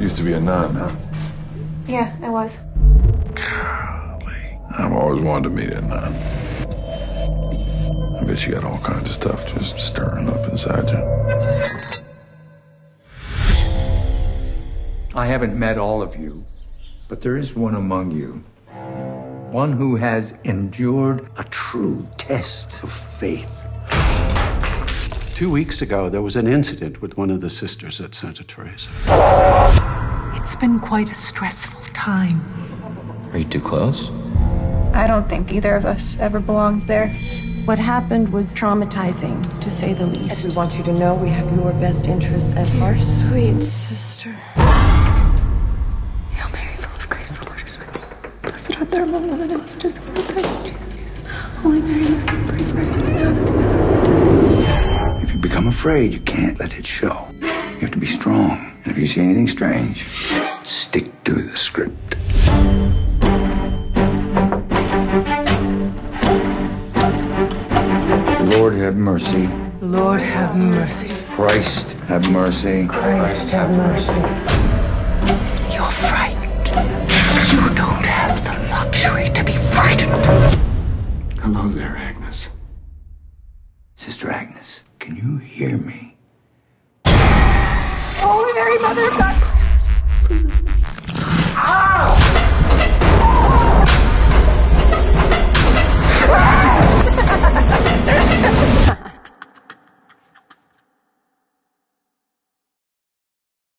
Used to be a nun, huh? Yeah, I was. Golly. I've always wanted to meet a nun. I bet you got all kinds of stuff just stirring up inside you. I haven't met all of you, but there is one among you. One who has endured a true test of faith. Two weeks ago, there was an incident with one of the sisters at Santa Teresa. It's been quite a stressful time. Are you too close? I don't think either of us ever belonged there. What happened was traumatizing, to say the And least. we want you to know we have your best interests at heart. Sweet sister. Hail Mary, full of grace, the Lord is with thee. Blessed art thou among women, and blessed is the fruit of thy womb, Jesus. Holy Mary, Mother of God, pray for us sinners, afraid, you can't let it show. You have to be strong. And if you see anything strange, stick to the script. Lord have mercy. Lord have mercy. Christ have mercy. Christ have mercy. You're frightened. You don't have the luxury to be frightened. Hello there, Agnes. Sister Agnes, can you hear me? Holy Mary, Mother of God!